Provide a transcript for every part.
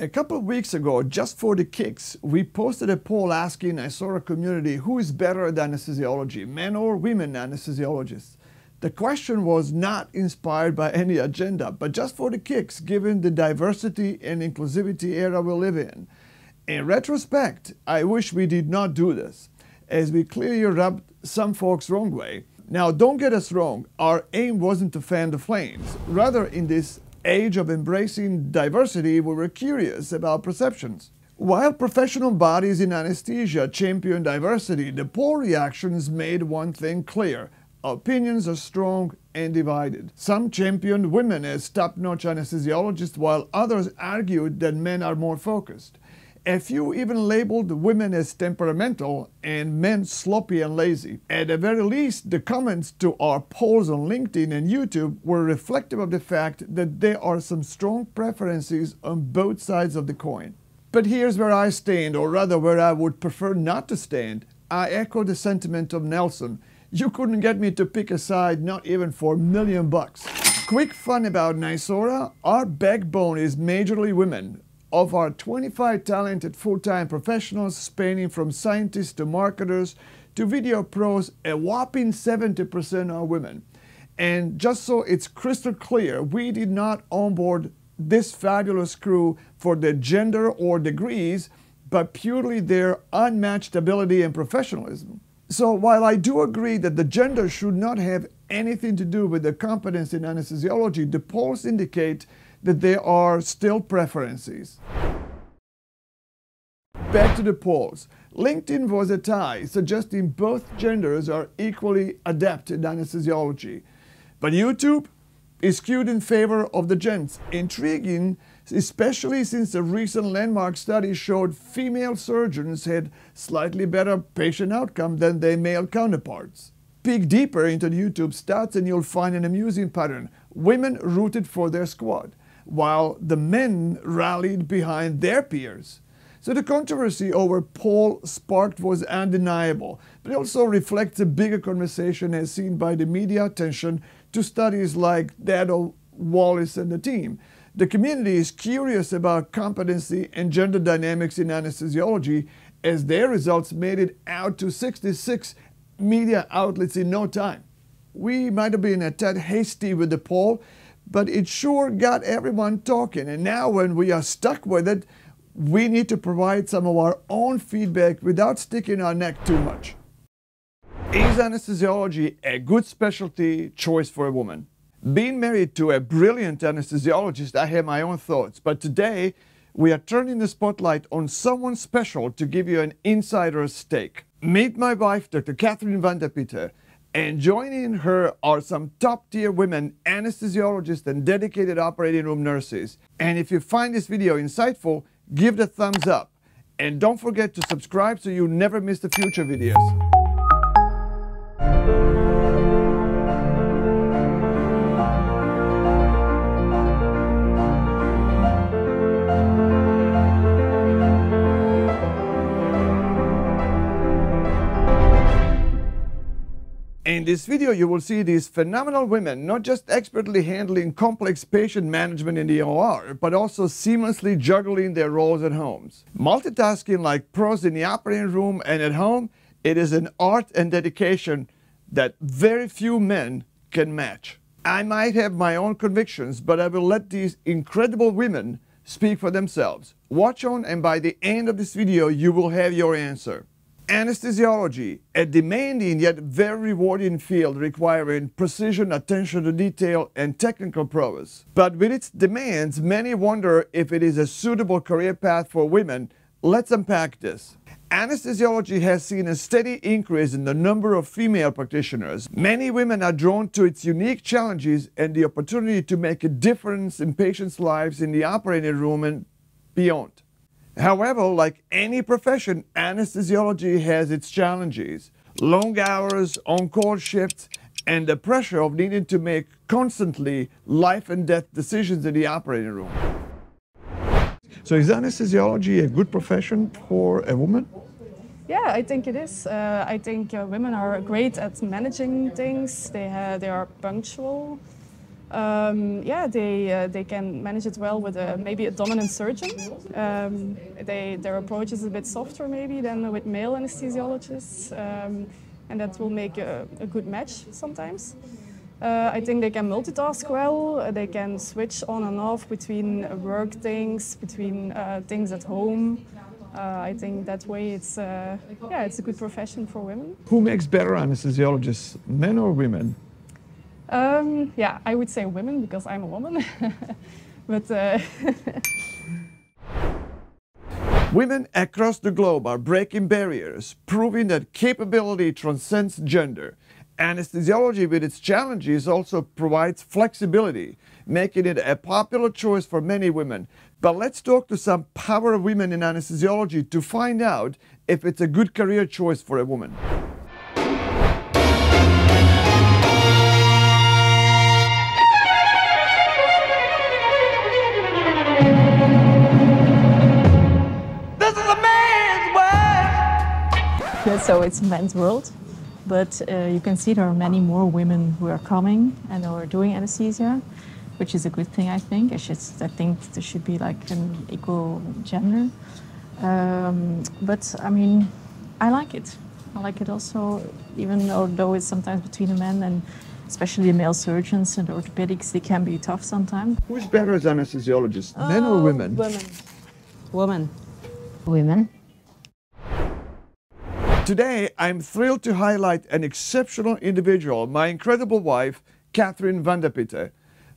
A couple of weeks ago, just for the kicks, we posted a poll asking NYSORA community who is better at anesthesiology, men or women anesthesiologists. The question was not inspired by any agenda, but just for the kicks, given the diversity and inclusivity era we live in. In retrospect, I wish we did not do this, as we clearly rubbed some folks wrong way. Now, don't get us wrong, our aim wasn't to fan the flames. Rather, in this age of embracing diversity, we were curious about perceptions. While professional bodies in anesthesia champion diversity, the poll reactions made one thing clear. Opinions are strong and divided. Some championed women as top-notch anesthesiologists while others argued that men are more focused. A few even labeled women as temperamental and men sloppy and lazy. At the very least, the comments to our polls on LinkedIn and YouTube were reflective of the fact that there are some strong preferences on both sides of the coin. But here's where I stand, or rather where I would prefer not to stand. I echo the sentiment of Nelson. You couldn't get me to pick a side, not even for a million bucks. Quick fun about NYSORA, our backbone is majorly women, of our 25 talented full-time professionals spanning from scientists to marketers to video pros, a whopping 70% are women. And just so it's crystal clear, we did not onboard this fabulous crew for their gender or degrees, but purely their unmatched ability and professionalism. So while I do agree that the gender should not have anything to do with the competence in anesthesiology, the polls indicate that there are still preferences. Back to the polls. LinkedIn was a tie, suggesting both genders are equally adept in anesthesiology. But YouTube is skewed in favor of the gents. Intriguing, especially since a recent landmark study showed female surgeons had slightly better patient outcome than their male counterparts. Peek deeper into the YouTube stats and you'll find an amusing pattern. Women rooted for their squad while the men rallied behind their peers. So the controversy over Paul sparked was undeniable, but it also reflects a bigger conversation as seen by the media attention to studies like that of Wallis and the team. The community is curious about competency and gender dynamics in anesthesiology as their results made it out to 66 media outlets in no time. We might have been a tad hasty with the poll, but it sure got everyone talking. And now, when we are stuck with it, we need to provide some of our own feedback without sticking our neck too much. Is anesthesiology a good specialty choice for a woman? Being married to a brilliant anesthesiologist, I have my own thoughts, but today we are turning the spotlight on someone special to give you an insider's take. Meet my wife, Dr. Catherine Vandepitte. And joining her are some top tier women anesthesiologists and dedicated operating room nurses. And if you find this video insightful, give it a thumbs up. And don't forget to subscribe so you never miss the future videos. This video, you will see these phenomenal women not just expertly handling complex patient management in the OR, but also seamlessly juggling their roles at homes. Multitasking like pros in the operating room and at home, it is an art and dedication that very few men can match. I might have my own convictions, but I will let these incredible women speak for themselves. Watch on and by the end of this video, you will have your answer. Anesthesiology, a demanding yet very rewarding field requiring precision, attention to detail, and technical prowess. But with its demands, many wonder if it is a suitable career path for women. Let's unpack this. Anesthesiology has seen a steady increase in the number of female practitioners. Many women are drawn to its unique challenges and the opportunity to make a difference in patients' lives in the operating room and beyond. However, like any profession, anesthesiology has its challenges. Long hours, on-call shifts, and the pressure of needing to make constantly life and death decisions in the operating room. So is anesthesiology a good profession for a woman? Yeah, I think it is. Uh, I think uh, women are great at managing things. They, have, they are punctual. Um, yeah, they uh, they can manage it well with a, maybe a dominant surgeon. Um, they, their approach is a bit softer maybe than with male anesthesiologists, um, and that will make a, a good match sometimes. Uh, I think they can multitask well. They can switch on and off between work things, between uh, things at home. Uh, I think that way it's uh, yeah it's a good profession for women. Who makes better anesthesiologists, men or women? Um, yeah, I would say women because I'm a woman. but uh, Women across the globe are breaking barriers, proving that capability transcends gender. Anesthesiology, with its challenges, also provides flexibility, making it a popular choice for many women. But let's talk to some power of women in anesthesiology to find out if it's a good career choice for a woman. So it's a men's world, but uh, you can see there are many more women who are coming and who are doing anesthesia, which is a good thing, I think. I, should, I think there should be like an equal gender. Um, but I mean, I like it. I like it also, even though it's sometimes between the men and especially the male surgeons and orthopedics, they can be tough sometimes. Who's better as anesthesiologists, men or women? Women. Women. Women. Today, I'm thrilled to highlight an exceptional individual, my incredible wife, Catherine Vandepitte.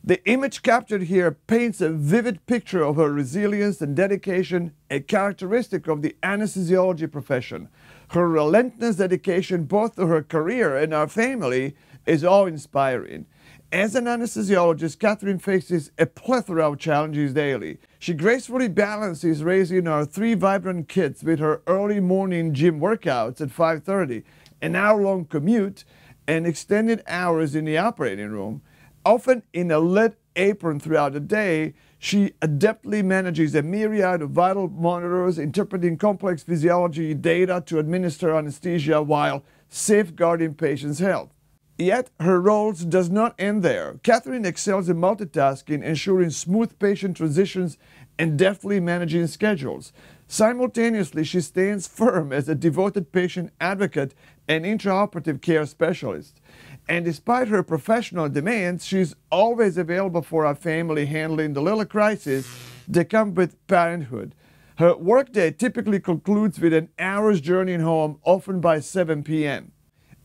The image captured here paints a vivid picture of her resilience and dedication, a characteristic of the anesthesiology profession. Her relentless dedication both to her career and our family is awe-inspiring. As an anesthesiologist, Catherine faces a plethora of challenges daily. She gracefully balances raising our three vibrant kids with her early morning gym workouts at 5.30, an hour-long commute, and extended hours in the operating room. Often in a lead apron throughout the day, she adeptly manages a myriad of vital monitors, interpreting complex physiology data to administer anesthesia while safeguarding patients' health. Yet her roles does not end there. Catherine excels in multitasking, ensuring smooth patient transitions and deftly managing schedules. Simultaneously, she stands firm as a devoted patient advocate and intraoperative care specialist. And despite her professional demands, she's always available for our family handling the little crises that come with parenthood. Her workday typically concludes with an hour's journey home, often by 7 p.m.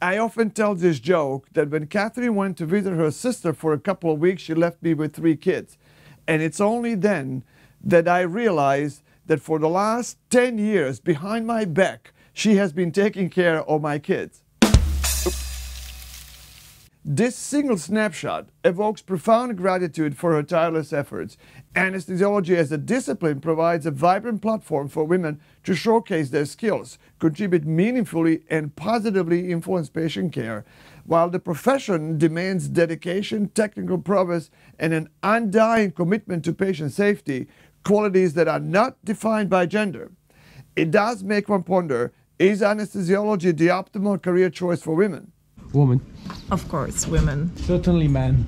I often tell this joke that when Catherine went to visit her sister for a couple of weeks, she left me with three kids. And it's only then that I realized that for the last 10 years, behind my back, she has been taking care of my kids. This single snapshot evokes profound gratitude for her tireless efforts. Anesthesiology as a discipline provides a vibrant platform for women to showcase their skills, contribute meaningfully, and positively influence patient care. While the profession demands dedication, technical prowess, and an undying commitment to patient safety, qualities that are not defined by gender, it does make one ponder is anesthesiology the optimal career choice for women? Woman. Of course, women. Certainly man.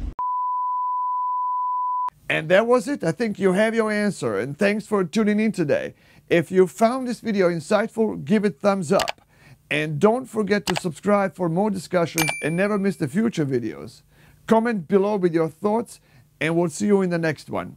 And that was it. I think you have your answer. And thanks for tuning in today. If you found this video insightful, give it thumbs up. And don't forget to subscribe for more discussions and never miss the future videos. Comment below with your thoughts and we'll see you in the next one.